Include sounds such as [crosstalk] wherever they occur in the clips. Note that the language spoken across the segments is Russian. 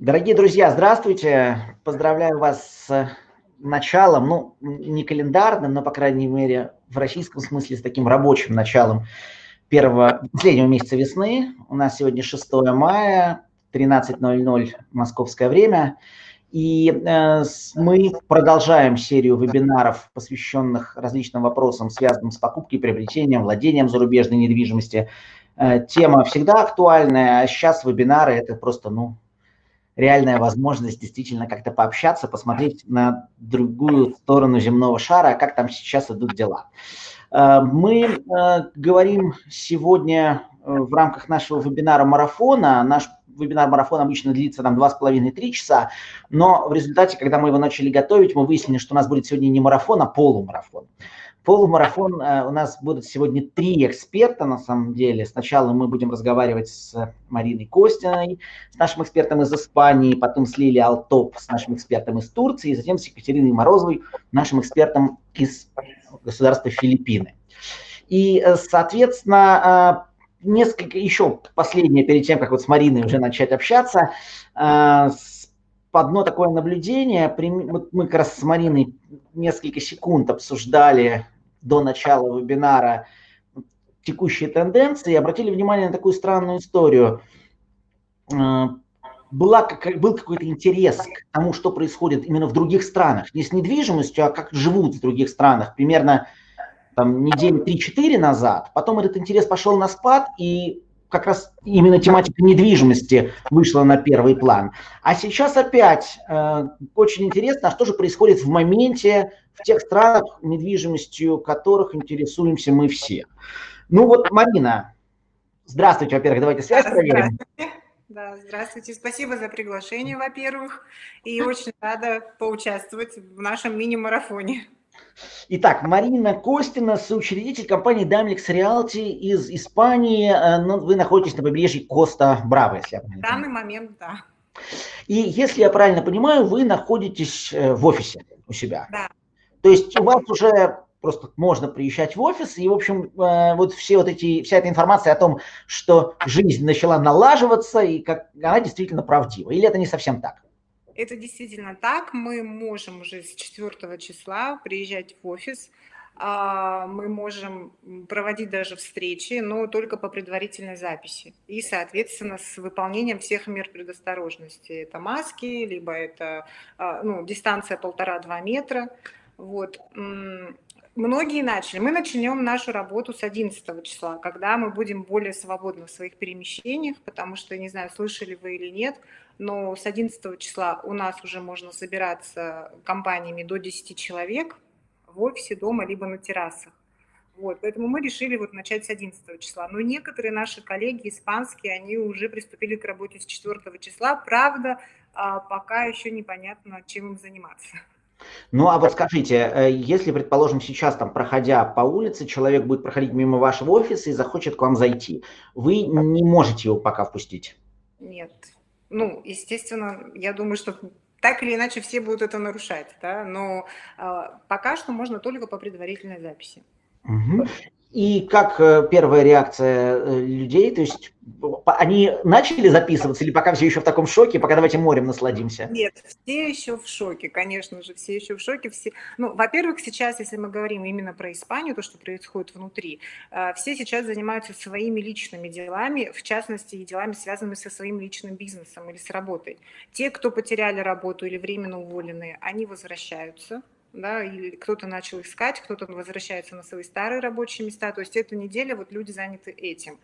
Дорогие друзья, здравствуйте. Поздравляю вас с началом, ну, не календарным, но, по крайней мере, в российском смысле с таким рабочим началом первого, последнего месяца весны. У нас сегодня 6 мая, 13.00 московское время. И э, мы продолжаем серию вебинаров, посвященных различным вопросам, связанным с покупкой, приобретением, владением зарубежной недвижимости. Э, тема всегда актуальная, а сейчас вебинары – это просто, ну, реальная возможность действительно как-то пообщаться, посмотреть на другую сторону земного шара, как там сейчас идут дела. Э, мы э, говорим сегодня э, в рамках нашего вебинара-марафона. Наш вебинар-марафон обычно длится там 2,5-3 часа, но в результате, когда мы его начали готовить, мы выяснили, что у нас будет сегодня не марафон, а полумарафон. Полумарафон э, у нас будут сегодня три эксперта, на самом деле. Сначала мы будем разговаривать с Мариной Костиной, с нашим экспертом из Испании, потом с Лилией Алтоп, с нашим экспертом из Турции, и затем с Екатериной Морозовой, нашим экспертом из государства Филиппины. И, э, соответственно, э, несколько еще последнее, перед тем, как вот с Мариной уже начать общаться, одно такое наблюдение. Мы как раз с Мариной несколько секунд обсуждали до начала вебинара текущие тенденции, обратили внимание на такую странную историю. Э, была, был какой-то интерес к тому, что происходит именно в других странах. Не с недвижимостью, а как живут в других странах. Примерно там, недели 3-4 назад. Потом этот интерес пошел на спад, и как раз именно тематика недвижимости вышла на первый план. А сейчас опять э, очень интересно, а что же происходит в моменте в тех странах, недвижимостью которых интересуемся мы все. Ну вот, Марина, здравствуйте, во-первых, давайте связь проверим. Да, здравствуйте. Спасибо за приглашение, во-первых. И очень рада поучаствовать в нашем мини-марафоне. Итак, Марина Костина, соучредитель компании Damlex Realty из Испании. Э, ну, вы находитесь на побережье Коста-Браво, если я понимаю. В данный момент, да. И если я правильно понимаю, вы находитесь э, в офисе у себя. Да. То есть у вас уже просто можно приезжать в офис, и, в общем, э, вот все вот эти, вся эта информация о том, что жизнь начала налаживаться, и как она действительно правдива. Или это не совсем так? Это действительно так. Мы можем уже с 4 числа приезжать в офис. А, мы можем проводить даже встречи, но только по предварительной записи. И, соответственно, с выполнением всех мер предосторожности. Это маски, либо это а, ну, дистанция полтора-два метра. Вот. Многие начали. Мы начнем нашу работу с 11 числа, когда мы будем более свободны в своих перемещениях, потому что, не знаю, слышали вы или нет, но с 11 числа у нас уже можно собираться компаниями до 10 человек в офисе дома, либо на террасах. Вот, поэтому мы решили вот начать с 11 числа. Но некоторые наши коллеги испанские, они уже приступили к работе с 4 числа. Правда, а, пока еще непонятно, чем им заниматься. Ну, а вот скажите, э, если, предположим, сейчас там, проходя по улице, человек будет проходить мимо вашего офиса и захочет к вам зайти, вы не можете его пока впустить? Нет, ну, естественно, я думаю, что так или иначе все будут это нарушать, да, но э, пока что можно только по предварительной записи. Угу. И как э, первая реакция э, людей, то есть они начали записываться или пока все еще в таком шоке, пока давайте морем насладимся? Нет, все еще в шоке, конечно же, все еще в шоке. Все... Ну, во-первых, сейчас, если мы говорим именно про Испанию, то, что происходит внутри, э, все сейчас занимаются своими личными делами, в частности, и делами, связанными со своим личным бизнесом или с работой. Те, кто потеряли работу или временно уволенные, они возвращаются, да, или кто-то начал искать, кто-то возвращается на свои старые рабочие места. То есть эту неделю вот люди заняты этим.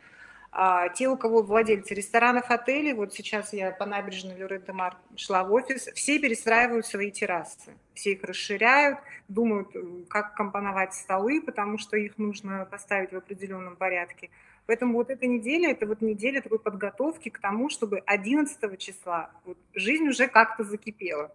А те, у кого владельцы ресторанов, отелей, вот сейчас я по набережной Люрет-де-Мар шла в офис, все перестраивают свои террасы, все их расширяют, думают, э, как компоновать столы, потому что их нужно поставить в определенном порядке. Поэтому вот эта неделя, это вот неделя такой подготовки к тому, чтобы 11 числа вот, жизнь уже как-то закипела.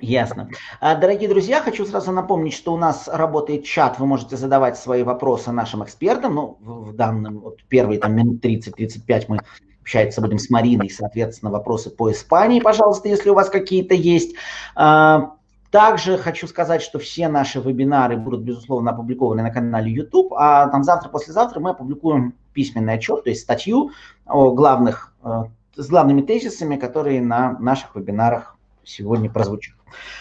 Ясно. А, дорогие друзья, хочу сразу напомнить, что у нас работает чат, вы можете задавать свои вопросы нашим экспертам. Ну, в данном, вот первые там минут 30-35 мы общаться будем с Мариной, соответственно, вопросы по Испании, пожалуйста, если у вас какие-то есть. А, также хочу сказать, что все наши вебинары будут, безусловно, опубликованы на канале YouTube, а там завтра, послезавтра мы опубликуем письменный отчет, то есть статью о главных э, с главными тезисами, которые на наших вебинарах сегодня прозвучат.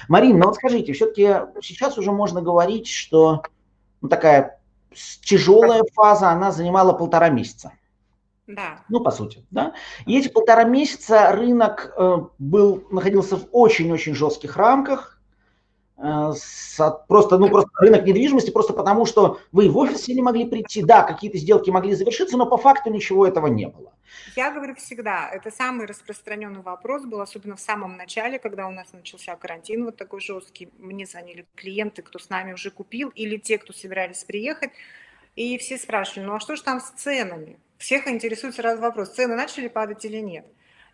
Марина, ну вот скажите, все-таки сейчас уже можно говорить, что ну, такая тяжелая фаза, она занимала полтора месяца. Да. Ну, по сути, да. И эти полтора месяца рынок э, был, находился в очень-очень жестких рамках. Э, просто, ну, просто рынок недвижимости, просто потому что вы в офисе не могли прийти, да, какие-то сделки могли завершиться, но по факту ничего этого не было. Я говорю всегда, это самый распространенный вопрос был, особенно в самом начале, когда у нас начался карантин вот такой жесткий. Мне звонили клиенты, кто с нами уже купил, или те, кто собирались приехать, и все спрашивали, ну а что же там с ценами? Всех интересует сразу вопрос, цены начали падать или нет?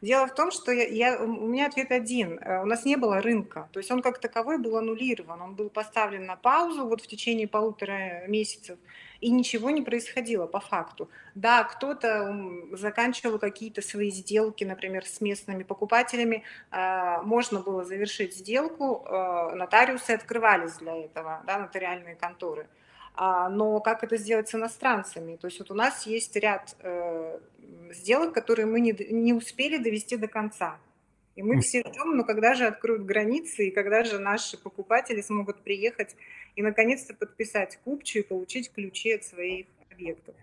Дело в том, что я, я, у меня ответ один. Э, у нас не было рынка. То есть он как таковой был аннулирован. Он был поставлен на паузу вот в течение полутора месяцев. И ничего не происходило по факту. Да, кто-то заканчивал какие-то свои сделки, например, с местными покупателями. Э, можно было завершить сделку. Э, нотариусы открывались для этого, да, нотариальные конторы. А, но как это сделать с иностранцами? То есть вот у нас есть ряд э, сделок, которые мы не, не успели довести до конца. И мы все ждем, ну когда же откроют границы, и когда же наши покупатели смогут приехать и наконец-то подписать купчу и получить ключи от своих объектов.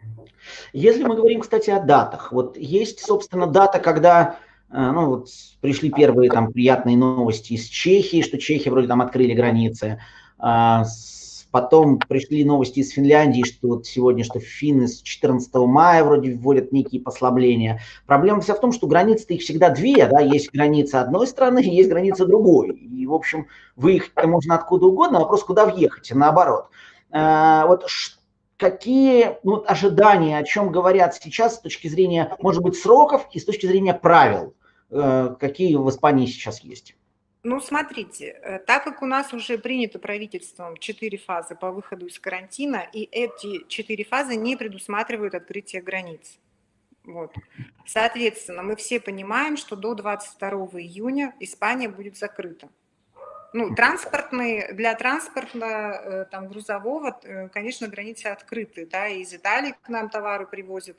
Если мы говорим, кстати, о датах, вот есть, собственно, дата, когда э, ну, вот пришли первые там приятные новости из Чехии, что Чехия вроде там открыли границы, а, Потом пришли новости из Финляндии, что вот сегодня, что финны с 14 мая вроде вводят некие послабления. Проблема вся в том, что границы-то их всегда две, да, есть граница одной страны, [laughs] есть граница другой. И, в общем, выехать можно откуда угодно, вопрос, куда въехать, наоборот. А, вот какие ну, ожидания, о чем говорят сейчас с точки зрения, может быть, сроков и с точки зрения правил, э, какие в Испании сейчас есть? Ну, смотрите, э, так как у нас уже принято правительством четыре фазы по выходу из карантина, и эти четыре фазы не предусматривают открытие границ. Вот. Соответственно, мы все понимаем, что до 22 июня Испания будет закрыта. Ну, транспортные, для транспорта, э, там, грузового, э, конечно, границы открыты, да, из Италии к нам товары привозят,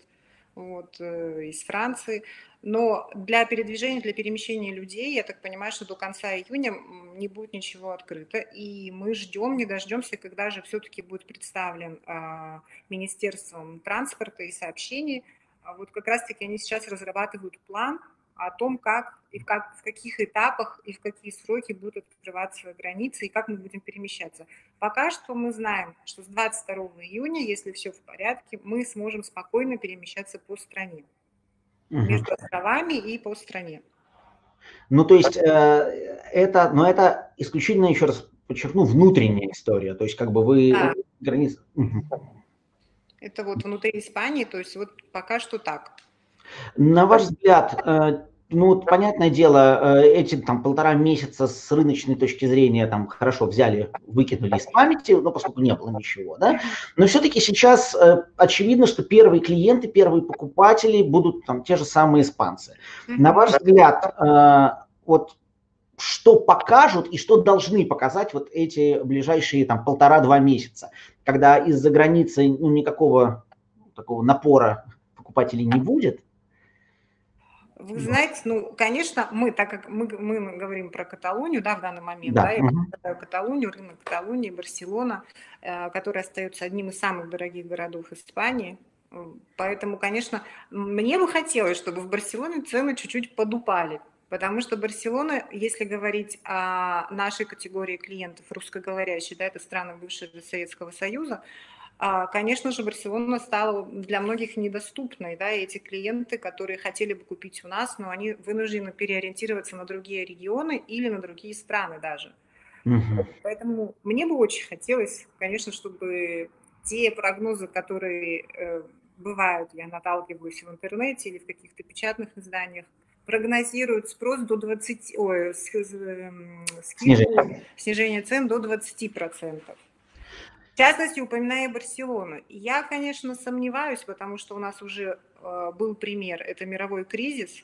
вот, из Франции. Но для передвижения, для перемещения людей, я так понимаю, что до конца июня не будет ничего открыто. И мы ждем, не дождемся, когда же все-таки будет представлен а, Министерством транспорта и сообщений. А вот как раз-таки они сейчас разрабатывают план о том, как и в, как, в каких этапах и в какие сроки будут открываться границы и как мы будем перемещаться. Пока что мы знаем, что с 22 июня, если все в порядке, мы сможем спокойно перемещаться по стране между островами и по стране. Ну, то есть э, это, но это исключительно, еще раз подчеркну, внутренняя история. То есть как бы вы да. границы... Это вот внутри Испании, то есть вот пока что так. На ваш взгляд, э, ну, вот, понятное дело, э, эти там полтора месяца с рыночной точки зрения там хорошо взяли, выкинули из памяти, ну, поскольку не было ничего, да. Но все-таки сейчас э, очевидно, что первые клиенты, первые покупатели будут там те же самые испанцы. На ваш взгляд, вот что покажут и что должны показать вот эти ближайшие там полтора-два месяца, когда из-за границы ну, никакого такого напора покупателей не будет, вы знаете, ну, конечно, мы, так как мы, мы говорим про Каталонию, да, в данный момент, да, да я угу. Каталонию, рынок Каталонии, Барселона, э, который остается одним из самых дорогих городов Испании, Поэтому, конечно, мне бы хотелось, чтобы в Барселоне цены чуть-чуть подупали, потому что Барселона, если говорить о нашей категории клиентов русскоговорящих, да, это страны бывшего Советского Союза, конечно же, Барселона стала для многих недоступной, да, и эти клиенты, которые хотели бы купить у нас, но они вынуждены переориентироваться на другие регионы или на другие страны даже. Угу. Поэтому мне бы очень хотелось, конечно, чтобы те прогнозы, которые э, бывают, я наталкиваюсь в интернете или в каких-то печатных изданиях, прогнозируют спрос до 20, ой, эм, снижение. снижение цен до 20%. В частности, упоминая Барселону. Я, конечно, сомневаюсь, потому что у нас уже э, был пример, это мировой кризис.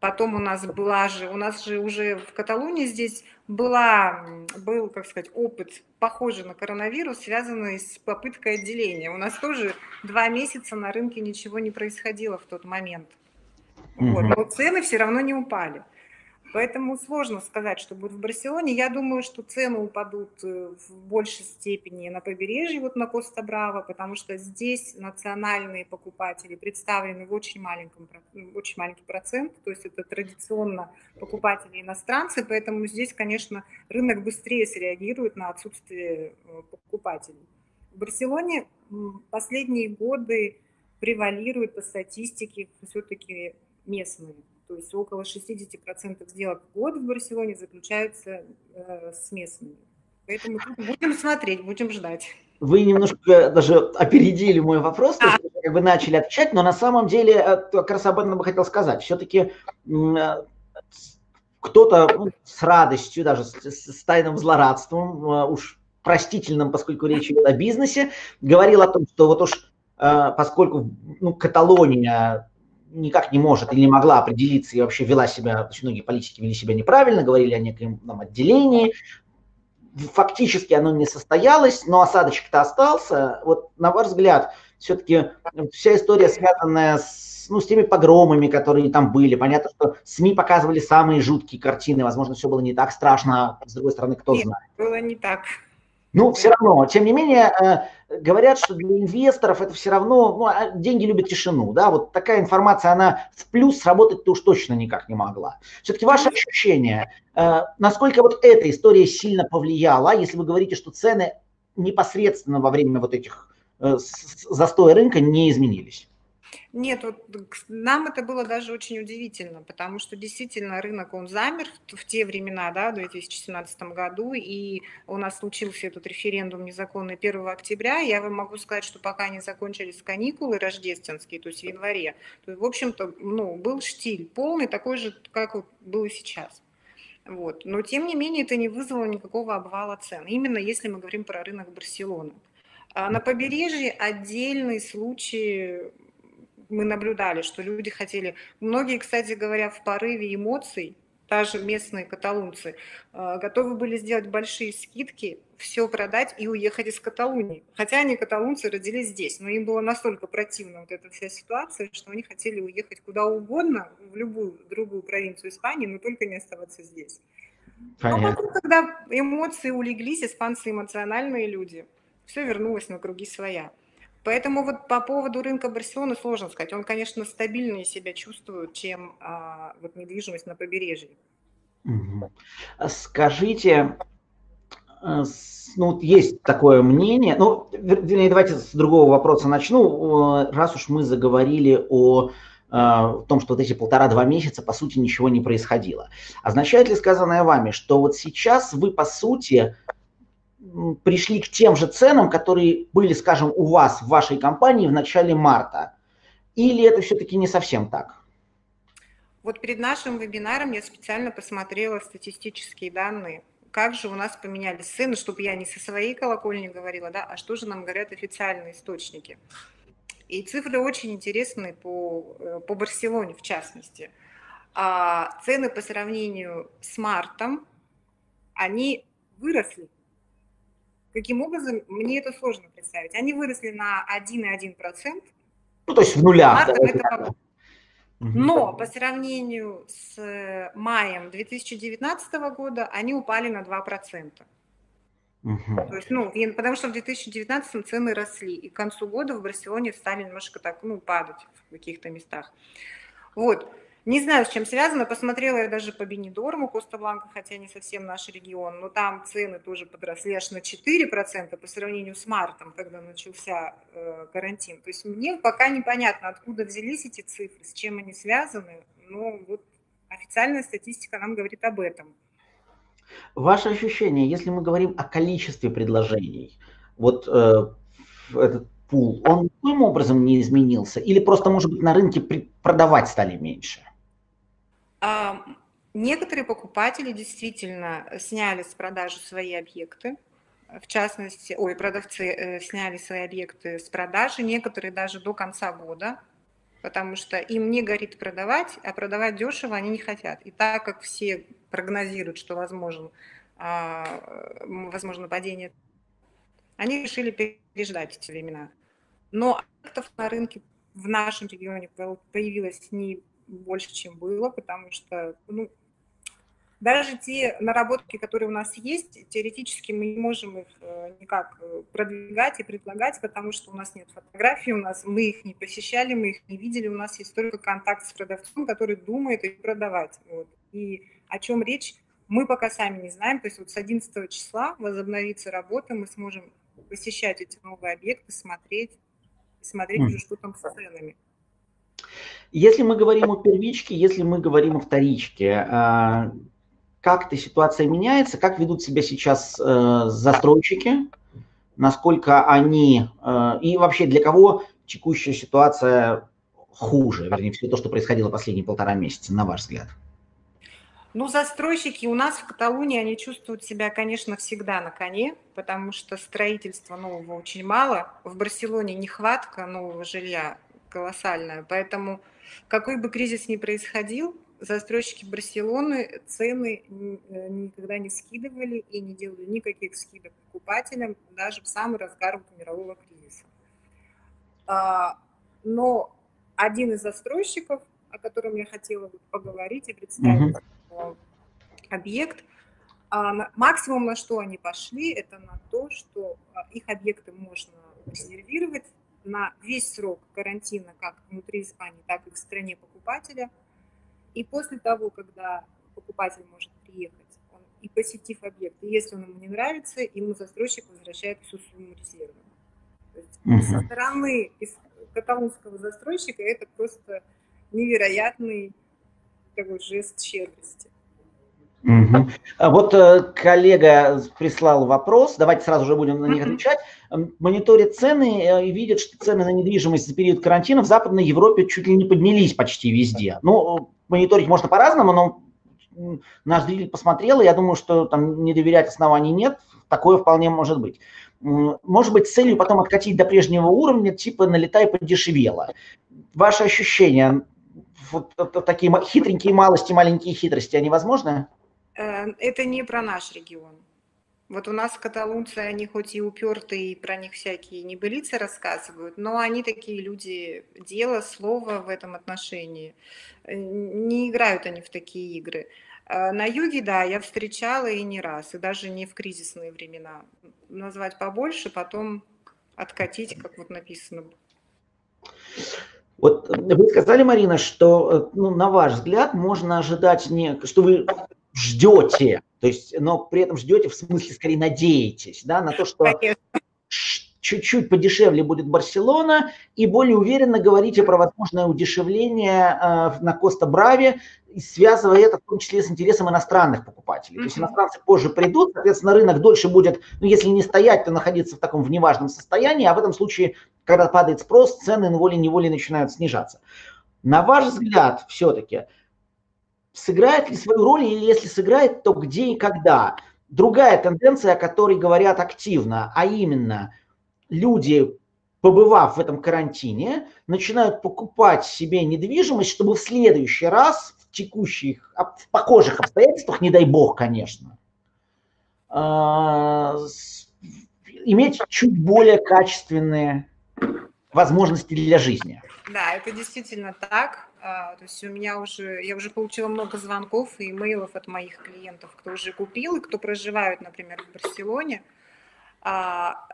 Потом у нас была же, у нас же уже в Каталонии здесь была, был, как сказать, опыт, похожий на коронавирус, связанный с попыткой отделения. У нас тоже два месяца на рынке ничего не происходило в тот момент. Угу. Вот, но цены все равно не упали. Поэтому сложно сказать, что будет в Барселоне. Я думаю, что цены упадут э, в большей степени на побережье, вот на Коста-Браво, потому что здесь национальные покупатели представлены в очень, маленьком, очень маленький процент, то есть это традиционно покупатели иностранцы, поэтому здесь, конечно, рынок быстрее среагирует на отсутствие э, покупателей. В Барселоне последние годы превалирует по статистике все-таки местные то есть около 60% сделок в год в Барселоне заключаются э, с местными. Поэтому будем смотреть, будем ждать. Вы немножко даже опередили мой вопрос, а. что как бы начали отвечать, но на самом деле э, как раз об этом бы хотел сказать. Все-таки э, кто-то ну, с радостью, даже с, с тайным злорадством, э, уж простительным, поскольку речь идет о бизнесе, говорил о том, что вот уж поскольку ну, Каталония никак не может или не могла определиться и вообще вела себя, очень многие политики вели себя неправильно, говорили о неком там, отделении. Фактически оно не состоялось, но осадочек-то остался. Вот на ваш взгляд, все-таки вся история, связанная с, ну, с теми погромами, которые там были. Понятно, что СМИ показывали самые жуткие картины. Возможно, все было не так страшно. С другой стороны, кто Нет, знает. было не так. Ну, все равно, тем не менее, э, говорят, что для инвесторов это все равно, ну, а деньги любят тишину, да, вот такая информация, она в плюс сработать-то уж точно никак не могла. Все-таки ваше ощущение, э, насколько вот эта история сильно повлияла, если вы говорите, что цены непосредственно во время вот этих э, застоя рынка не изменились? Нет, вот нам это было даже очень удивительно, потому что действительно рынок, он замер в те времена, да, в 2017 году, и у нас случился этот референдум незаконный 1 октября. Я вам могу сказать, что пока не закончились каникулы рождественские, то есть в январе, то, в общем-то, ну, был штиль полный, такой же, как вот был и сейчас. Вот. Но, тем не менее, это не вызвало никакого обвала цен, именно если мы говорим про рынок Барселоны. А на побережье отдельный случай мы наблюдали, что люди хотели, многие, кстати говоря, в порыве эмоций, даже местные каталунцы, э, готовы были сделать большие скидки, все продать и уехать из Каталунии. Хотя они, каталунцы, родились здесь, но им было настолько противна вот эта вся ситуация, что они хотели уехать куда угодно, в любую другую провинцию Испании, но только не оставаться здесь. Понятно. А потом, когда эмоции улеглись, испанцы эмоциональные люди, все вернулось на круги своя. Поэтому вот по поводу рынка Барселоны сложно сказать. Он, конечно, стабильнее себя чувствует, чем а, вот недвижимость на побережье. Скажите, э, ну, есть такое мнение, ну, вернее, давайте с другого вопроса начну. Раз уж мы заговорили о в э, том, что вот эти полтора-два месяца, по сути, ничего не происходило. Означает ли сказанное вами, что вот сейчас вы, по сути, пришли к тем же ценам, которые были, скажем, у вас в вашей компании в начале марта? Или это все-таки не совсем так? Вот перед нашим вебинаром я специально посмотрела статистические данные. Как же у нас поменялись цены, чтобы я не со своей колокольни говорила, да, а что же нам говорят официальные источники. И цифры очень интересные по, э, по Барселоне в частности. А цены по сравнению с мартом, они выросли Каким образом, мне это сложно представить. Они выросли на 1,1%. Ну, то есть в нулях. Да, это... Но по сравнению с э, маем 2019 года они упали на 2%. Угу. То есть, ну, потому что в 2019 цены росли, и к концу года в Барселоне стали немножко так, ну, падать в каких-то местах. Вот. Не знаю, с чем связано. Посмотрела я даже по Бенедорму, Коста-Бланка, хотя не совсем наш регион, но там цены тоже подросли аж на 4% по сравнению с мартом, когда начался э, карантин. То есть мне пока непонятно, откуда взялись эти цифры, с чем они связаны, но вот официальная статистика нам говорит об этом. Ваше ощущение, если мы говорим о количестве предложений, вот э, этот пул, он каким образом не изменился? Или просто, может быть, на рынке продавать стали меньше? Некоторые покупатели действительно сняли с продажи свои объекты, в частности, ой, продавцы э, сняли свои объекты с продажи, некоторые даже до конца года, потому что им не горит продавать, а продавать дешево они не хотят. И так как все прогнозируют, что возможен, а, возможно падение, они решили переждать эти времена. Но объектов на рынке в нашем регионе появилось не больше, чем было, потому что ну, даже те наработки, которые у нас есть, теоретически мы не можем их э, никак э, продвигать и предлагать, потому что у нас нет фотографий, у нас мы их не посещали, мы их не видели, у нас есть только контакт с продавцом, который думает их продавать. Вот. И о чем речь, мы пока сами не знаем. То есть вот с 11 числа возобновится работа, мы сможем посещать эти новые объекты, смотреть, смотреть mm. уже, что там с ценами. Если мы говорим о первичке, если мы говорим о вторичке, а, как-то ситуация меняется, как ведут себя сейчас э, застройщики, насколько они э, и вообще для кого текущая ситуация хуже, вернее, все то, что происходило последние полтора месяца, на ваш взгляд? Ну, застройщики у нас в Каталунии, они чувствуют себя, конечно, всегда на коне, потому что строительства нового очень мало. В Барселоне нехватка нового жилья колоссальная, поэтому какой бы кризис ни происходил, застройщики Барселоны цены э, никогда не скидывали и не делали никаких скидок покупателям даже в самый разгар мирового кризиса. А, но один из застройщиков, о котором я хотела поговорить и представить uh-huh. объект, а, максимум на что они пошли, это на то, что а, их объекты можно резервировать на весь срок карантина как внутри Испании, так и в стране покупателя – и после того, когда покупатель может приехать он, и посетив объект, и если он ему не нравится, ему застройщик возвращает всю сумму резерва. То есть угу. со стороны каталонского застройщика это просто невероятный такой жест щедрости. Угу. Вот э, коллега прислал вопрос, давайте сразу же будем на них отвечать. Мониторит цены э, и видит, что цены на недвижимость за период карантина в Западной Европе чуть ли не поднялись почти везде. Ну, мониторить можно по-разному, но наш зритель посмотрел, и я думаю, что там не доверять оснований нет, такое вполне может быть. Может быть, целью потом откатить до прежнего уровня, типа налетай подешевело. Ваши ощущения, вот такие хитренькие малости, маленькие хитрости, они возможны? Э, это не про наш регион. Вот у нас каталунцы, они хоть и упертые, и про них всякие небылицы рассказывают, но они такие люди дело, слово в этом отношении. Э, не играют они в такие игры. Э, на юге, да, я встречала и не раз, и даже не в кризисные времена. Назвать побольше, потом откатить, как вот написано. Вот вы сказали, Марина, что, э, ну, на ваш взгляд, можно ожидать, не, что вы ждете то есть, но при этом ждете, в смысле, скорее надеетесь, да, на то, что чуть-чуть подешевле будет Барселона, и более уверенно говорите про возможное удешевление э, на Коста Брави, связывая это в том числе с интересом иностранных покупателей. Mm-hmm. То есть иностранцы позже придут, соответственно, рынок дольше будет, ну, если не стоять, то находиться в таком вневажном состоянии, а в этом случае, когда падает спрос, цены волей-неволей начинают снижаться. На ваш взгляд, все-таки, сыграет ли свою роль, или если сыграет, то где и когда. Другая тенденция, о которой говорят активно, а именно люди, побывав в этом карантине, начинают покупать себе недвижимость, чтобы в следующий раз в текущих, в похожих обстоятельствах, не дай бог, конечно, а, иметь чуть более качественные возможности для жизни. Да, это действительно так. А, то есть у меня уже, я уже получила много звонков и имейлов от моих клиентов, кто уже купил и кто проживают, например, в Барселоне. А,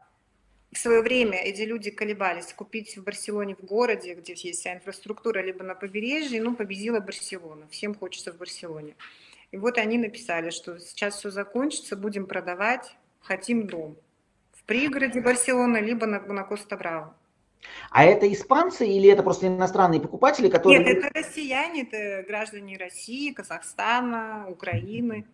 в свое время эти люди колебались купить в Барселоне в городе, где есть вся инфраструктура, либо на побережье, ну, победила Барселона, всем хочется в Барселоне. И вот они написали, что сейчас все закончится, будем продавать, хотим дом в пригороде Барселоны, либо на, на Коста-Браво. А это испанцы или это просто иностранные покупатели, которые... Нет, это россияне, это граждане России, Казахстана, Украины.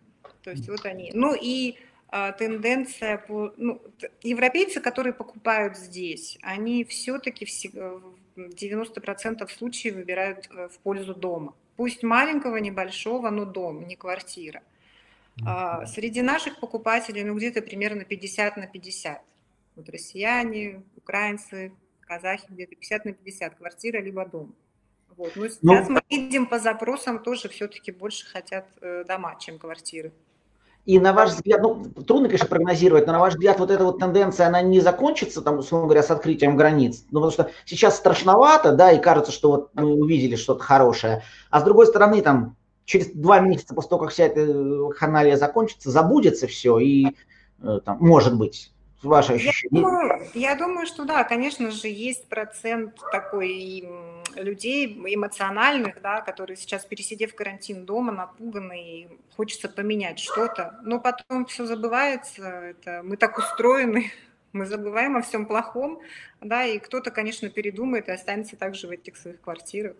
То есть вот они. Ну и а, тенденция по... Ну, европейцы, которые покупают здесь, они все-таки в 90% случаев выбирают э, в пользу дома. Пусть маленького, небольшого, но дом, не квартира. А, среди наших покупателей, ну, где-то примерно 50 на 50. Вот россияне, украинцы, казахи где-то 50 на 50, квартира либо дом. Вот. Но ну, сейчас ну, мы видим по запросам тоже все-таки больше хотят э, дома, чем квартиры. И на ваш взгляд, ну, трудно, конечно, прогнозировать, но на ваш взгляд, вот эта вот тенденция, она не закончится, там, условно говоря, с открытием границ? Ну, потому что сейчас страшновато, да, и кажется, что вот мы увидели что-то хорошее. А с другой стороны, там, через два месяца после того, как вся эта ханалия закончится, забудется все, и э, там, может быть, ваше ощущение? Я думаю, я думаю, что да, конечно же, есть процент такой людей эмоциональных, да, которые сейчас, пересидев карантин дома, напуганы, и хочется поменять что-то, но потом все забывается, это, мы так устроены, [laughs] мы забываем о всем плохом, да, и кто-то, конечно, передумает и останется также в этих своих квартирах.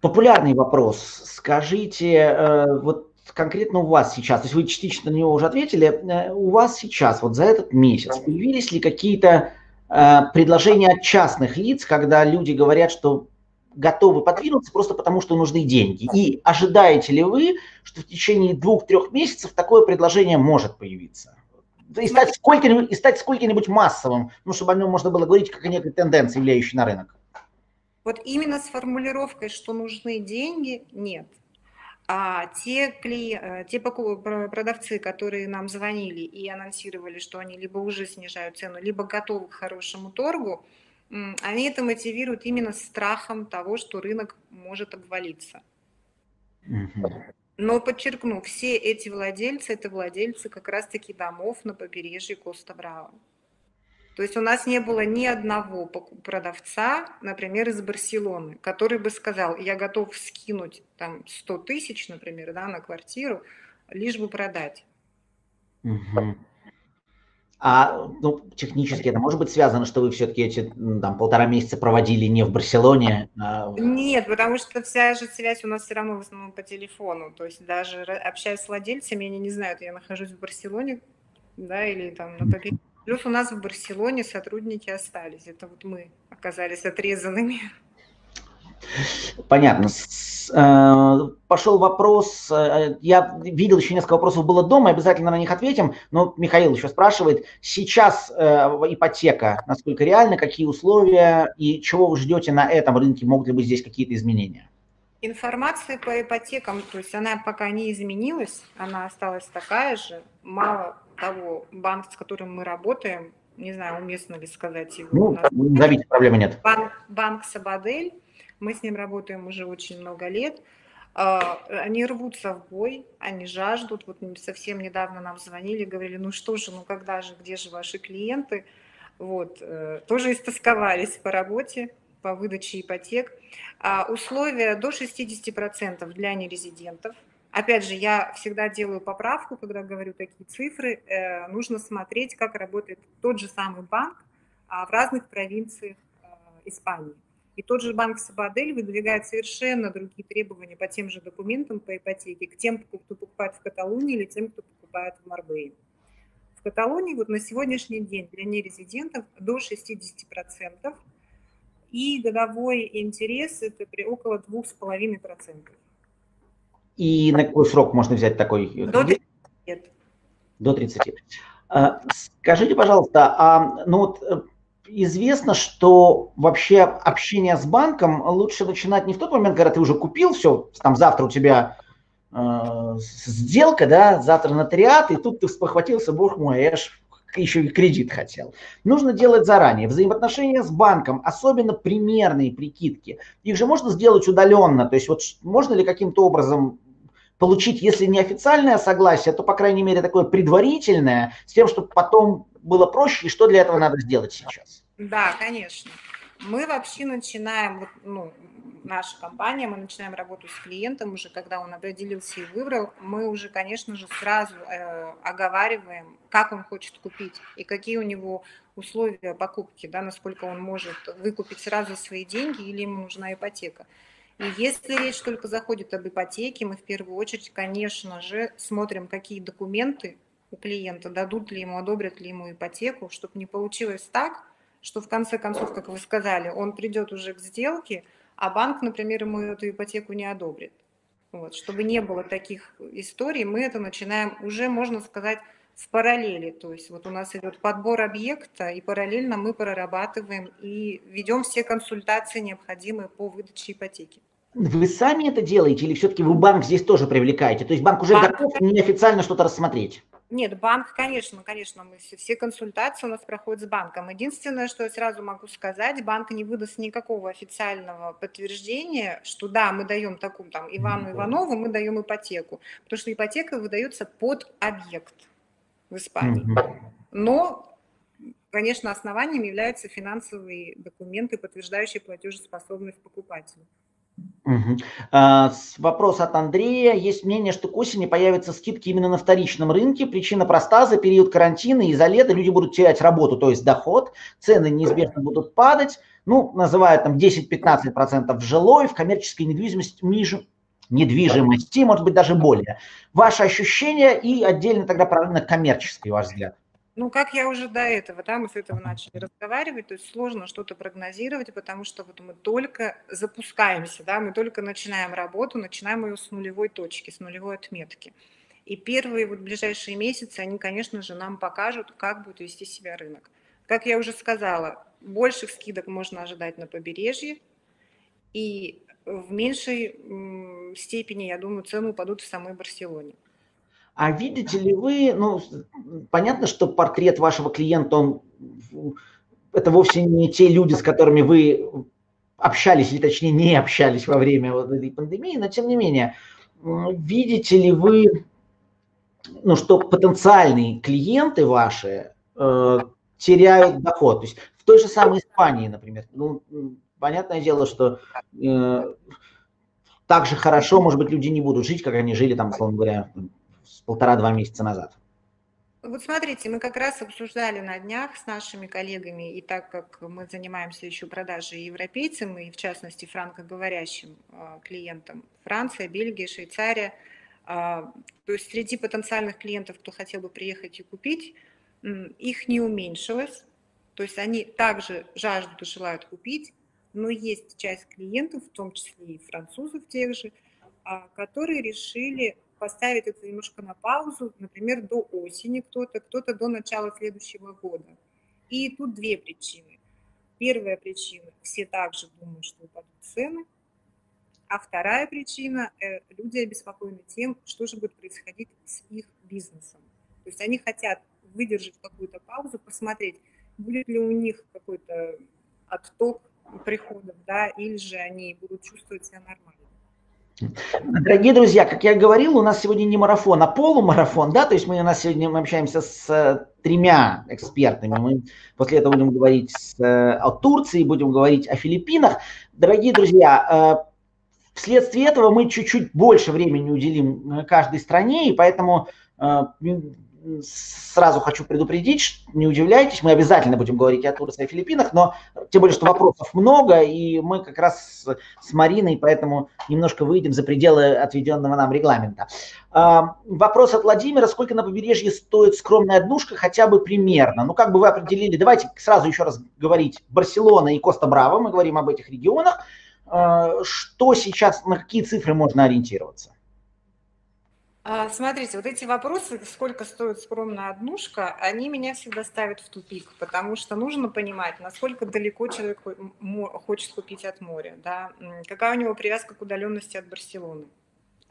Популярный вопрос. Скажите, э, вот конкретно у вас сейчас, то есть вы частично на него уже ответили, э, у вас сейчас вот за этот месяц появились ли какие-то э, предложения от частных лиц, когда люди говорят, что готовы подвинуться просто потому, что нужны деньги? И ожидаете ли вы, что в течение двух-трех месяцев такое предложение может появиться? И стать сколько-нибудь, и стать сколько-нибудь массовым, ну, чтобы о нем можно было говорить как о некой тенденции, влияющей на рынок? Вот именно с формулировкой, что нужны деньги, нет. А те, кли... Э, те продавцы, которые нам звонили и анонсировали, что они либо уже снижают цену, либо готовы к хорошему торгу, они это мотивируют именно страхом того, что рынок может обвалиться. Но подчеркну, все эти владельцы, это владельцы как раз-таки домов на побережье Коста-Браво. То есть у нас не было ни одного продавца, например, из Барселоны, который бы сказал, я готов скинуть там 100 тысяч, например, да, на квартиру, лишь бы продать. Угу. А ну, технически это может быть связано, что вы все-таки эти там, полтора месяца проводили не в Барселоне? А... Нет, потому что вся же связь у нас все равно в основном по телефону. То есть даже общаясь с владельцами, они не знают, я нахожусь в Барселоне, да, или там на побережье Плюс у нас в Барселоне сотрудники остались. Это вот мы оказались отрезанными. Понятно. Э, Пошел вопрос. Э, я видел еще несколько вопросов было дома, обязательно на них ответим. Но Михаил еще спрашивает, сейчас э, ипотека, насколько реально, какие условия и чего вы ждете на этом рынке, могут ли быть здесь какие-то изменения? Информация по ипотекам, то есть она пока не изменилась, она осталась такая же. Мало того банка, с которым мы работаем, не знаю, уместно ли сказать его. Ну, назовите, проблемы нет. Банк, банк Сабадель, мы с ним работаем уже очень много лет. А, они рвутся в бой, они жаждут. Вот совсем недавно нам звонили, говорили, ну что же, ну когда же, где же ваши клиенты? Вот, э, тоже истосковались по работе, по выдаче ипотек. А условия до 60% для нерезидентов – Опять же, я всегда делаю поправку, когда говорю такие цифры. Э, нужно смотреть, как работает тот же самый банк а, в разных провинциях э, Испании. И тот же банк Сабадель выдвигает совершенно другие требования по тем же документам по ипотеке к тем, кто покупает в Каталонии или тем, кто покупает в Марбее. В Каталонии вот на сегодняшний день для нерезидентов до 60% и годовой интерес это при около 2,5%. И на какой срок можно взять такой? До 30 лет. До 30. А, скажите, пожалуйста, а ну вот э, известно, что вообще общение с банком лучше начинать не в тот момент, когда ты уже купил все, там завтра у тебя э, сделка, да, завтра нотариат, и тут ты спохватился, бог мой, я ж еще и кредит хотел. Нужно делать заранее. Взаимоотношения с банком, особенно примерные прикидки, их же можно сделать удаленно. То есть вот можно ли каким-то образом получить, если не официальное согласие, то, по крайней мере, такое предварительное, с тем, чтобы потом было проще, и что для этого надо сделать сейчас? Да, конечно. Мы вообще начинаем, ну, наша компания, мы начинаем работу с клиентом уже, когда он определился и выбрал, мы уже, конечно же, сразу э, оговариваем, как он хочет купить и какие у него условия покупки, да, насколько он может выкупить сразу свои деньги или ему нужна ипотека. И если речь только заходит об ипотеке, мы в первую очередь, конечно же, смотрим, какие документы у клиента, дадут ли ему, одобрят ли ему ипотеку, чтобы не получилось так, что в конце концов, как вы сказали, он придет уже к сделке, а банк, например, ему эту ипотеку не одобрит. Вот, чтобы не было таких историй, мы это начинаем уже, можно сказать, в параллели. То есть вот у нас идет подбор объекта, и параллельно мы прорабатываем и ведем все консультации, необходимые по выдаче ипотеки. Вы сами это делаете или все-таки вы банк здесь тоже привлекаете? То есть банк уже банк... готов неофициально что-то рассмотреть? Нет, банк, конечно, конечно, мы все, все консультации у нас проходят с банком. Единственное, что я сразу могу сказать, банк не выдаст никакого официального подтверждения, что да, мы даем такому там Ивану Иванову, мы даем ипотеку, потому что ипотека выдается под объект в Испании. Но, конечно, основанием являются финансовые документы, подтверждающие платежеспособность покупателя. А, вопрос от Андрея. Есть мнение, что к осени появятся скидки именно на вторичном рынке. Причина проста. За период карантина и за лето люди будут терять работу, то есть доход. Цены неизбежно будут падать. Ну, называют там 10-15% в жилой, в коммерческой недвижимости, недвижимости, может быть, даже более. Ваши ощущения и отдельно тогда про рынок коммерческий, ваш взгляд. Ну, как я уже до этого, да, мы с этого начали разговаривать, то есть сложно что-то прогнозировать, потому что вот мы только запускаемся, да, мы только начинаем работу, начинаем ее с нулевой точки, с нулевой отметки. И первые вот ближайшие месяцы, они, конечно же, нам покажут, как будет вести себя рынок. Как я уже сказала, больших скидок можно ожидать на побережье, и в меньшей степени, я думаю, цены упадут в самой Барселоне. А видите ли вы, ну, понятно, что портрет вашего клиента, он, это вовсе не те люди, с которыми вы общались, или точнее не общались во время вот этой пандемии, но тем не менее, видите ли вы, ну, что потенциальные клиенты ваши э, теряют доход? То есть в той же самой Испании, например, ну, понятное дело, что э, так же хорошо, может быть, люди не будут жить, как они жили там, условно говоря, полтора-два месяца назад? Вот смотрите, мы как раз обсуждали на днях с нашими коллегами, и так как мы занимаемся еще продажей европейцам, и в частности франкоговорящим а, клиентам, Франция, Бельгия, Швейцария, а, то есть среди потенциальных клиентов, кто хотел бы приехать и купить, их не уменьшилось, то есть они также жаждут и желают купить, но есть часть клиентов, в том числе и французов тех же, а, которые решили поставить это немножко на паузу, например, до осени кто-то, кто-то до начала следующего года. И тут две причины. Первая причина – все также думают, что упадут цены. А вторая причина э, – люди обеспокоены тем, что же будет происходить с их бизнесом. То есть они хотят выдержать какую-то паузу, посмотреть, будет ли у них какой-то отток приходов, да, или же они будут чувствовать себя нормально. Дорогие друзья, как я говорил, у нас сегодня не марафон, а полумарафон, да, то есть мы у нас сегодня мы общаемся с э, тремя экспертами. Мы после этого будем говорить с, э, о Турции, будем говорить о Филиппинах. Дорогие друзья, э, вследствие этого мы чуть-чуть больше времени уделим каждой стране, и поэтому сразу хочу предупредить, не удивляйтесь, мы обязательно будем говорить о Турции и Филиппинах, но тем более, что вопросов много, и мы как раз с Мариной поэтому немножко выйдем за пределы отведенного нам регламента. А, вопрос от Владимира, сколько на побережье стоит скромная однушка, хотя бы примерно? Ну, как бы вы определили, давайте сразу еще раз говорить, Барселона и Коста-Браво, мы говорим об этих регионах, а, что сейчас, на какие цифры можно ориентироваться? А, смотрите, вот эти вопросы, сколько стоит скромная однушка, они меня всегда ставят в тупик, потому что нужно понимать, насколько далеко человек хочет купить от моря, да, какая у него привязка к удаленности от Барселоны.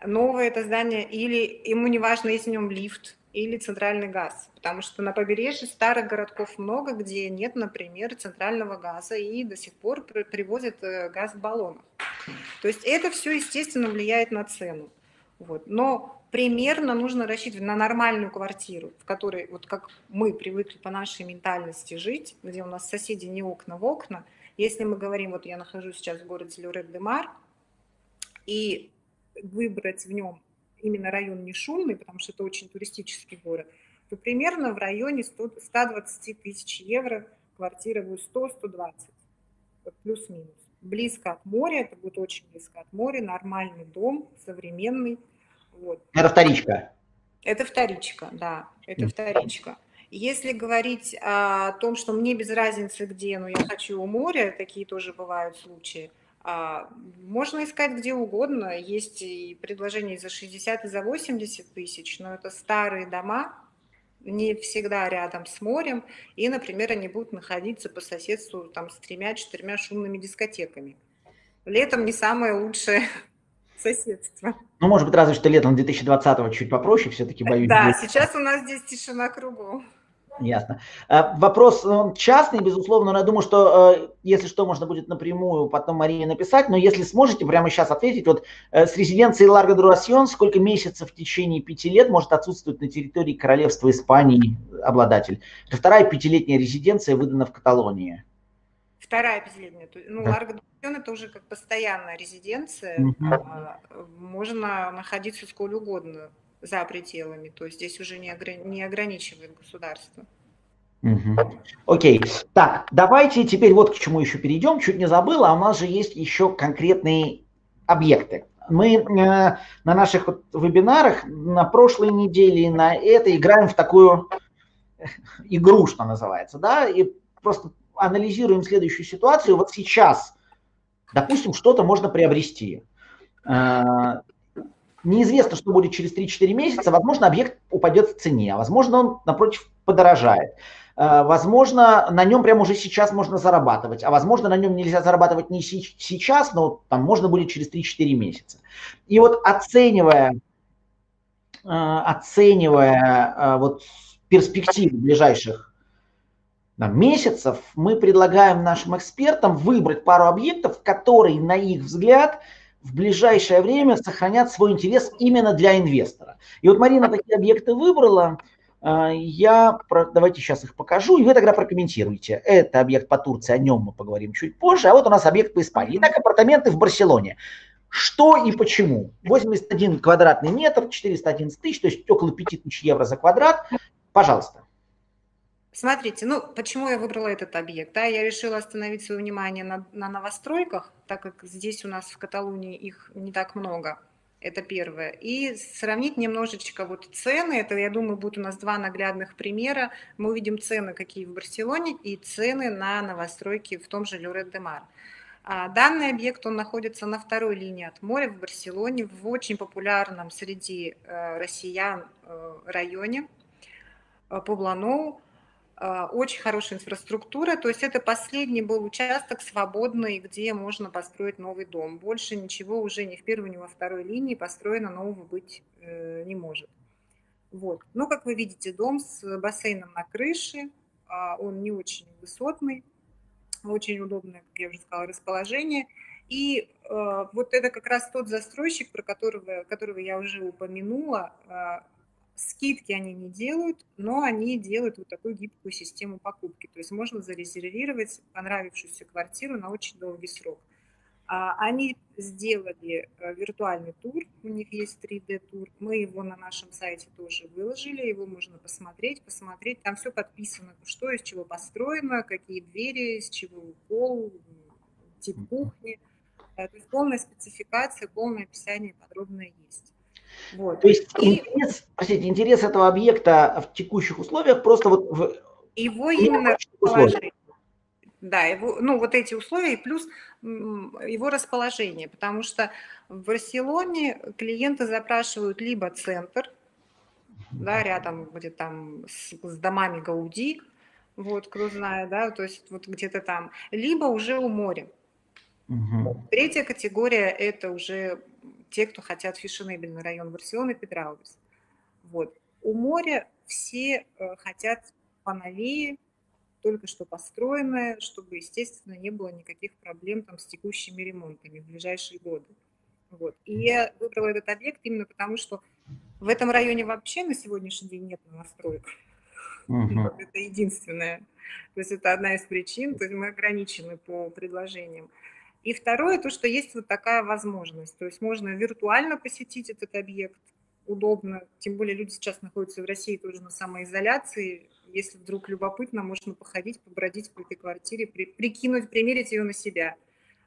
Новое это здание, или ему не важно, есть в нем лифт, или центральный газ, потому что на побережье старых городков много, где нет, например, центрального газа, и до сих пор привозят э, газ в баллонах. То есть это все, естественно, влияет на цену. Вот. Но примерно нужно рассчитывать на нормальную квартиру, в которой, вот как мы привыкли по нашей ментальности жить, где у нас соседи не окна в окна. Если мы говорим, вот я нахожусь сейчас в городе Люрек-де-Мар, и выбрать в нем именно район не шумный, потому что это очень туристический город, то примерно в районе 100, 120 тысяч евро квартира будет 100-120, вот плюс-минус. Близко от моря, это будет очень близко от моря, нормальный дом, современный, вот. Это вторичка. Это вторичка, да, это вторичка. Если говорить о том, что мне без разницы где, но я хочу у моря, такие тоже бывают случаи, а, можно искать где угодно. Есть и предложения за 60, и за 80 тысяч, но это старые дома, не всегда рядом с морем, и, например, они будут находиться по соседству там, с тремя-четырьмя шумными дискотеками. Летом не самое лучшее [laughs] соседство. Ну, может быть, разве что летом 2020-го чуть попроще, все-таки боюсь. Да, сейчас у нас здесь тишина кругом. Ясно. Э, вопрос он частный, безусловно, но я думаю, что э, если что, можно будет напрямую потом Марии написать, но если сможете прямо сейчас ответить, вот э, с резиденцией Ларго Дурасьон сколько месяцев в течение пяти лет может отсутствовать на территории Королевства Испании обладатель? Это вторая пятилетняя резиденция выдана в Каталонии. Вторая пятилетняя. Ну, да. Ларго Дурасьон это уже как постоянная резиденция. Угу. Можно находиться сколь угодно за пределами. То есть здесь уже не, ограни- не ограничивает государство. Угу. Окей. Так, давайте теперь вот к чему еще перейдем. Чуть не забыла, а у нас же есть еще конкретные объекты. Мы э, на наших вот вебинарах на прошлой неделе и на этой играем в такую [laughs] игру, что называется, да, и просто анализируем следующую ситуацию. Вот сейчас, допустим, что-то можно приобрести. Э, неизвестно, что будет через 3-4 месяца. Возможно, объект упадет в цене, а возможно, он, напротив, подорожает. Э, возможно, на нем прямо уже сейчас можно зарабатывать, а возможно, на нем нельзя зарабатывать не сейчас, но там можно будет через 3-4 месяца. И вот оценивая, э, оценивая вот перспективы ближайших месяцев, мы предлагаем нашим экспертам выбрать пару объектов, которые, на их взгляд, в ближайшее время сохранят свой интерес именно для инвестора. И вот Марина такие объекты выбрала. А, я, давайте сейчас их покажу, и вы тогда прокомментируете. Это объект по Турции, о нем мы поговорим чуть позже, а вот у нас объект по Испании. Итак, апартаменты в Барселоне. Что и почему? 81 квадратный метр, 411 тысяч, то есть около 5 тысяч евро за квадрат. Пожалуйста. Смотрите, ну почему я выбрала этот объект? Да, я решила остановить свое внимание на, на новостройках, так как здесь у нас в Каталунии их не так много. Это первое. И сравнить немножечко вот цены. Это, я думаю, будет у нас два наглядных примера. Мы увидим цены, какие в Барселоне, и цены на новостройки в том же Люрет де Мар. А данный объект, он находится на второй линии от моря в Барселоне, в очень популярном среди э, россиян э, районе э, Побланоу. А, очень хорошая инфраструктура, то есть это последний был участок свободный, где можно построить новый дом. Больше ничего уже ни в первой, ни во второй линии построено нового быть э, не может. Вот. Ну, как вы видите, дом с бассейном на крыше, а, он не очень высотный, очень удобное, как я уже сказала, расположение. И э, вот это как раз тот застройщик, про которого, которого я уже упомянула, а, Скидки они не делают, но они делают вот такую гибкую систему покупки. То есть можно зарезервировать понравившуюся квартиру на очень долгий срок. А, они сделали э, виртуальный тур, у них есть 3D-тур, мы его на нашем сайте тоже выложили, его можно посмотреть, посмотреть, там все подписано, что из чего построено, какие двери, из чего пол, тип кухни, э, то есть полная спецификация, полное описание подробное есть. Вот. То есть интерес, простите, интерес этого объекта в текущих условиях просто вот в его именно расположение. Да, его, ну вот эти условия и плюс его расположение, потому что в Барселоне клиенты запрашивают либо центр, да, рядом будет там с, с домами Гауди, вот, кто знает, да, то есть вот где-то там, либо уже у моря. Угу. Третья категория – это уже те, кто хотят фешенебельный район Барселоны, Петраубис. Вот. У моря все э, хотят поновее, только что построенное, чтобы, естественно, не было никаких проблем там с текущими ремонтами в ближайшие годы. Вот. И я выбрала этот объект именно потому, что в этом районе вообще на сегодняшний день нет новостроек. Uh-huh. Это единственное. То есть это одна из причин, то есть мы ограничены по предложениям. И второе, то, что есть вот такая возможность. То есть можно виртуально посетить этот объект, удобно. Тем более люди сейчас находятся в России тоже на самоизоляции. Если вдруг любопытно, можно походить, побродить по этой квартире, при, прикинуть, примерить ее на себя.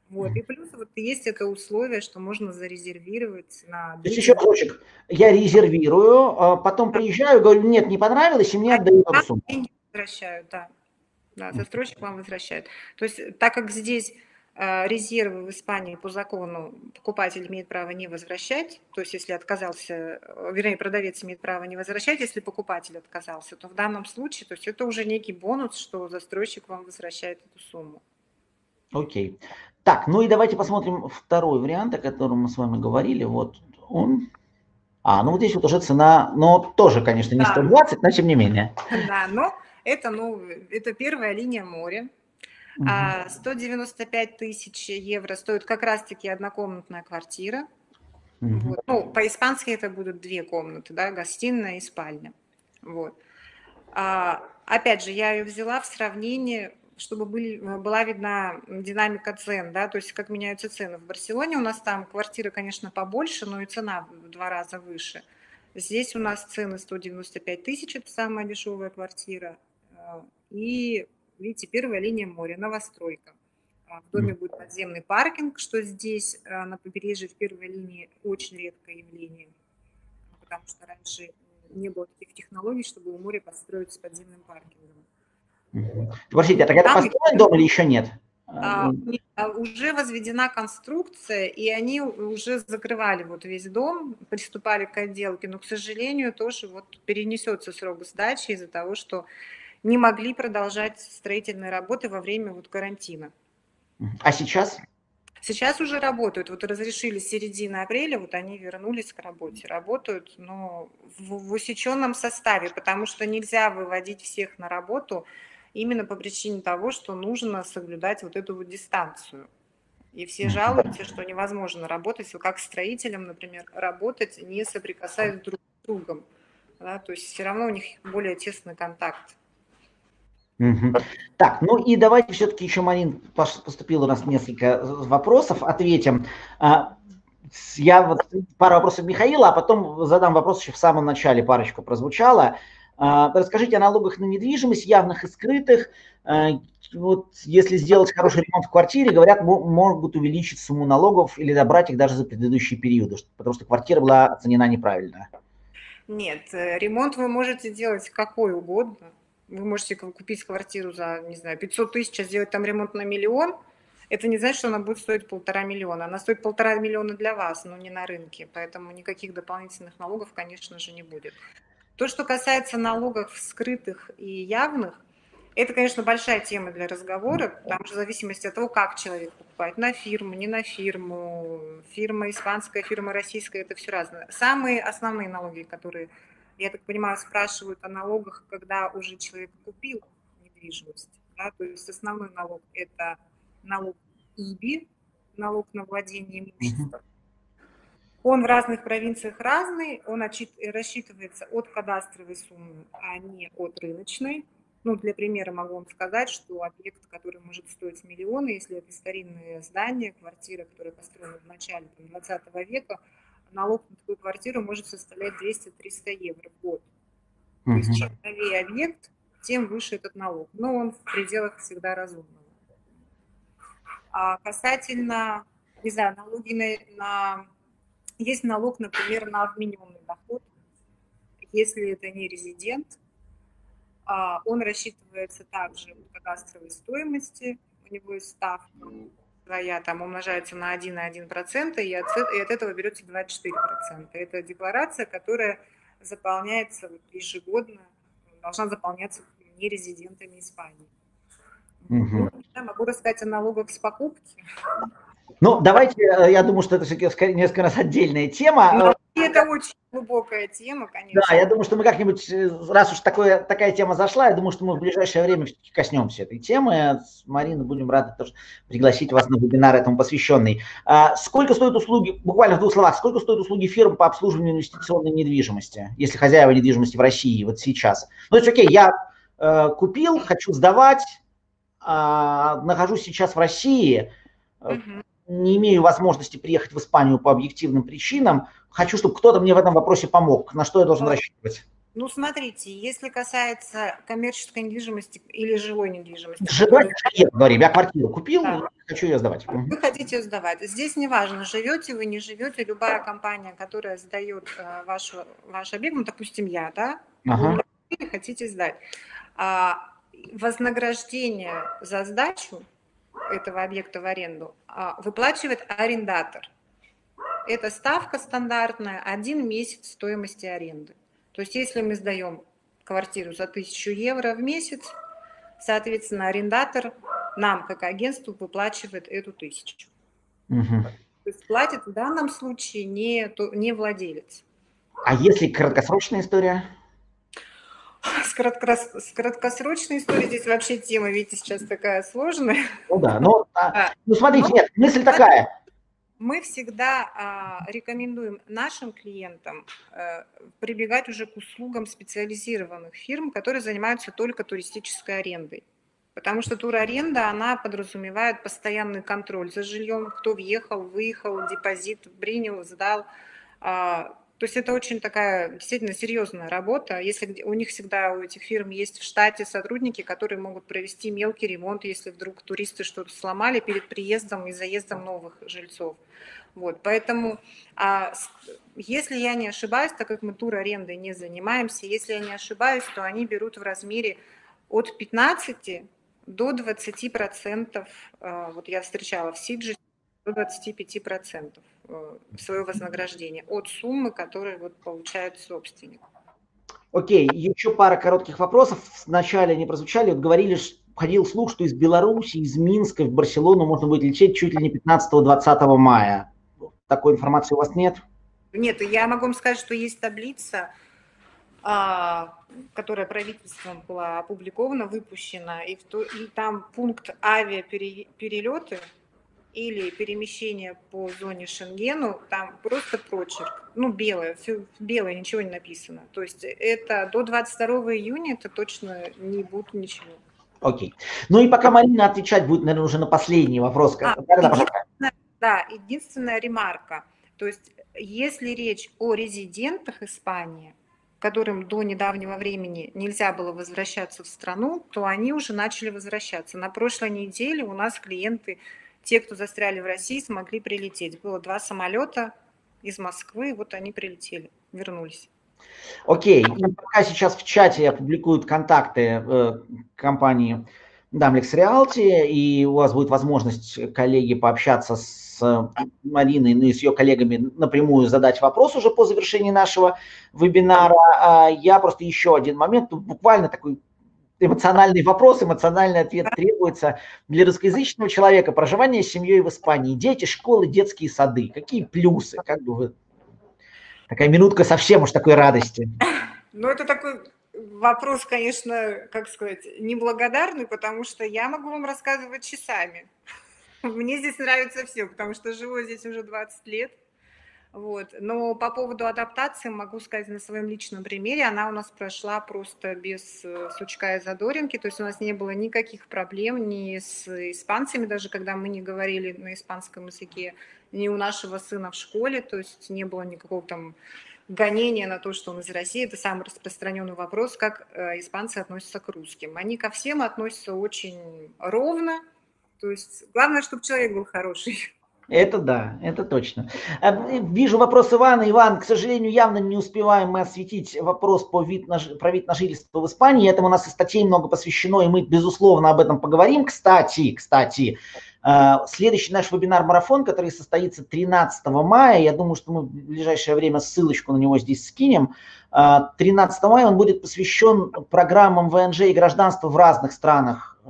Вот. И плюс вот есть это условие, что можно зарезервировать на... То есть еще крочек. Я резервирую, а потом приезжаю, говорю, нет, не понравилось, и мне отдают эту сумму. Возвращают, да. Да, застройщик вам возвращает. То есть так как здесь резервы в Испании по закону покупатель имеет право не возвращать, то есть если отказался, э, вернее, продавец имеет право не возвращать, если покупатель отказался, то в данном случае, то есть это уже некий бонус, что застройщик вам возвращает эту сумму. Окей. Так, ну и давайте посмотрим второй вариант, о котором мы с вами говорили. Вот он. А, ну вот здесь вот уже цена, но тоже, конечно, не 120, но тем не менее. Да, но это, ну, это первая линия моря. Угу. 195 тысяч евро стоит как раз-таки однокомнатная квартира. Угу. Вот. Ну, по-испански это будут две комнаты, да, гостиная и спальня. Вот. А, опять же, я ее взяла в сравнении чтобы были, была видна динамика цен, да, то есть как меняются цены. В Барселоне у нас там квартира, конечно, побольше, но и цена в два раза выше. Здесь у нас цены 195 тысяч, это самая дешевая квартира. Э, и, видите, первая линия моря, новостройка. А в доме будет подземный паркинг, что здесь э, на побережье в первой линии очень редкое явление, потому что раньше не было таких технологий, чтобы у моря построить с подземным паркингом. Простите, а так это построен дом или еще нет? А, а, уже возведена конструкция, и они уже закрывали вот весь дом, приступали к отделке, но, к сожалению, тоже вот перенесется срок сдачи из-за того, что не могли продолжать строительные работы во время вот карантина. А сейчас? Сейчас уже работают. Вот разрешили середины апреля, вот они вернулись к работе. Работают, но в, в усеченном составе, потому что нельзя выводить всех на работу именно по причине того, что нужно соблюдать вот эту вот дистанцию. И все жалуются, что невозможно работать, как строителям, например, работать, не соприкасаясь друг с другом. Да, то есть все равно у них более тесный контакт. Угу. Так, ну и давайте все-таки еще, Марин, поступило у нас несколько вопросов, ответим. А, я вот пару вопросов Михаила, а потом задам вопрос еще в самом начале, парочку прозвучало. А, расскажите о налогах на недвижимость, явных и скрытых. А, вот если сделать хороший ремонт в квартире, говорят, могут увеличить сумму налогов или добрать их даже за предыдущие периоды, потому что квартира была оценена неправильно. Нет, э, ремонт вы можете делать какой угодно. Вы можете купить квартиру за, не знаю, 500 тысяч, а сделать там ремонт на миллион. Это не значит, что она будет стоить полтора миллиона. Она стоит полтора миллиона для вас, но не на рынке. Поэтому никаких дополнительных налогов, конечно же, не будет. То, что касается налогов скрытых и явных, это, конечно, большая тема для разговора, потому что в зависимости от того, как человек покупает, на фирму, не на фирму, фирма испанская, фирма российская, это все разное. Самые основные налоги, которые, я так понимаю, спрашивают о налогах, когда уже человек купил недвижимость. Да, то есть основной налог – это налог ИБИ, налог на владение имуществом. Он в разных провинциях разный, он рассчитывается от кадастровой суммы, а не от рыночной. Ну, для примера могу вам сказать, что объект, который может стоить миллионы, если это старинные здания, квартира, которая построена в начале 20 века, налог на такую квартиру может составлять 200-300 евро в год. То есть чем новее объект, тем выше этот налог. Но он в пределах всегда разумного. А касательно, не знаю, налоги на, на есть налог, например, на обмененный доход. Если это не резидент, а, он рассчитывается также от кадастровой стоимости, у него есть ставка своя, там умножается на 1,1%, и от, и от этого берется 24%. Это декларация, которая заполняется ежегодно, должна заполняться нерезидентами Испании. Угу. Я могу рассказать о налогах с покупки. Ну, давайте, э, я думаю, что это все-таки несколько раз отдельная тема. Это очень глубокая тема, конечно. Да, я думаю, что мы как-нибудь, э, раз уж такое, такая тема зашла, я думаю, что мы в ближайшее время коснемся этой темы. С Мариной будем рады тоже пригласить вас на вебинар этому посвященный. А сколько стоят услуги, буквально в двух словах, сколько стоят услуги фирм по обслуживанию инвестиционной недвижимости, если хозяева недвижимости в России вот сейчас? Ну, то есть, окей, я э, купил, хочу сдавать, э, нахожусь сейчас в России, uh не имею возможности приехать в Испанию по объективным причинам, хочу, чтобы кто-то мне в этом вопросе помог. На что я должен рассчитывать? Ну, смотрите, если касается коммерческой недвижимости или жилой недвижимости. Жилой, которая... я говорю, я квартиру купил, да. хочу ее сдавать. Вы хотите ее сдавать. Здесь не важно, живете вы, не живете, любая компания, которая сдает э, вашу, ваш объект, ну, допустим, я, да, ага. вы хотите сдать. А, вознаграждение за сдачу этого объекта в аренду а, выплачивает арендатор. Это ставка стандартная, один месяц стоимости аренды. То есть если мы сдаем квартиру за 1000 евро в месяц, соответственно, арендатор нам, как агентству, выплачивает эту тысячу. Угу. То есть платит в данном случае не, не владелец. А если краткосрочная история? С, краткос... с краткосрочной историей здесь вообще тема, видите, сейчас такая сложная. Ну да, но, а, ну смотрите, но, нет, мысль такая. Мы всегда а, рекомендуем нашим клиентам а, прибегать уже к услугам специализированных фирм, которые занимаются только туристической арендой. Потому что тураренда, она подразумевает постоянный контроль за жильем, кто въехал, выехал, депозит принял, сдал. А, то есть это очень такая действительно серьезная работа. Если у них всегда, у этих фирм есть в штате сотрудники, которые могут провести мелкий ремонт, если вдруг туристы что-то сломали перед приездом и заездом новых жильцов. Вот, поэтому, а, если я не ошибаюсь, так как мы тур арендой не занимаемся, если я не ошибаюсь, то они берут в размере от 15 до 20%, э, вот я встречала в Сидже, до 25% э, свое вознаграждение от суммы, которую вот получает собственник. Окей, еще пара коротких вопросов. Вначале они прозвучали. Вот говорили, ходил слух, что из Беларуси, из Минска в Барселону можно будет лететь чуть ли не 15-20 мая. Такой информации у вас нет? Нет, я могу вам сказать, что есть таблица, а, которая правительством была опубликована, выпущена, и, в то, и там пункт авиаперелеты или перемещение по зоне Шенгену, там просто прочерк, ну, белое, все белое, ничего не написано. То есть это до 22 июня это точно не будет ничего. Окей. Ну и пока Марина отвечать будет, наверное, уже на последний вопрос. А, единственная, да, единственная ремарка. То есть если речь о резидентах Испании, которым до недавнего времени нельзя было возвращаться в страну, то они уже начали возвращаться. На прошлой неделе у нас клиенты, те, кто застряли в России, смогли прилететь. Было два самолета из Москвы, вот они прилетели, вернулись. Окей, и пока сейчас в чате опубликуют контакты э, компании Дамлекс Realty, и у вас будет возможность, коллеги, пообщаться с Мариной, ну и с ее коллегами напрямую задать вопрос уже по завершении нашего вебинара. А я просто еще один момент, буквально такой эмоциональный вопрос, эмоциональный ответ требуется для русскоязычного человека. Проживание с семьей в Испании, дети, школы, детские сады. Какие плюсы? Как бы вы... Такая минутка совсем уж такой радости. Ну, это такой вопрос, конечно, как сказать, неблагодарный, потому что я могу вам рассказывать часами. Мне здесь нравится все, потому что живу здесь уже 20 лет. Вот. Но по поводу адаптации могу сказать на своем личном примере. Она у нас прошла просто без э, сучка и задоринки. То есть у нас не было никаких проблем ни с испанцами, даже когда мы не говорили на испанском языке, ни у нашего сына в школе. То есть не было никакого там гонения на то, что он из России. Это самый распространенный вопрос, как э, испанцы относятся к русским. Они ко всем относятся очень ровно, то есть главное, чтобы человек был хороший. Это да, это точно. А, вижу вопрос Ивана. Иван, к сожалению, явно не успеваем мы осветить вопрос по вид на, про вид на жительство в Испании. Этому у нас и статей много посвящено, и мы, безусловно, об этом поговорим. Кстати, кстати, а, следующий наш вебинар-марафон, который состоится 13 мая, я думаю, что мы в ближайшее время ссылочку на него здесь скинем. 13 а, мая он будет посвящен программам ВНЖ и гражданства в разных странах Э,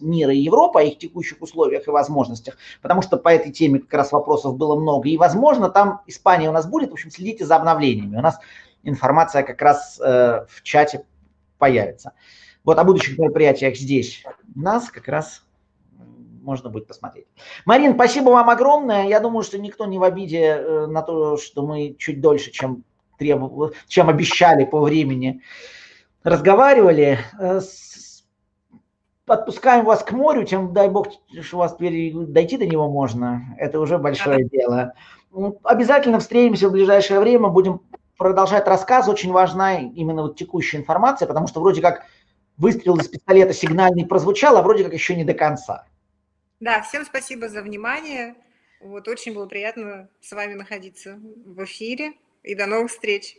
мира и Европы, о их текущих условиях и возможностях, потому что по этой теме как раз вопросов было много. И, возможно, там Испания у нас будет. В общем, следите за обновлениями. У нас информация как раз э, в чате появится. Вот о будущих мероприятиях здесь нас как раз можно будет посмотреть. Марин, спасибо вам огромное. Я думаю, что никто не в обиде э, на то, что мы чуть дольше, чем, требов... чем обещали по времени, разговаривали. Э, отпускаем вас к морю, чем, дай бог, что у вас дойти до него можно. Это уже большое дело. Ну, обязательно встретимся в ближайшее время, будем продолжать рассказ. Очень важна именно вот текущая информация, потому что вроде как выстрел из пистолета сигнальный прозвучал, а вроде как еще не до конца. Да, всем спасибо за внимание. Вот очень было приятно с вами находиться в эфире. И до новых встреч.